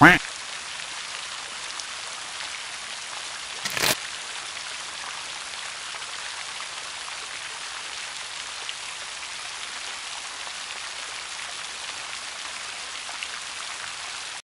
Quack.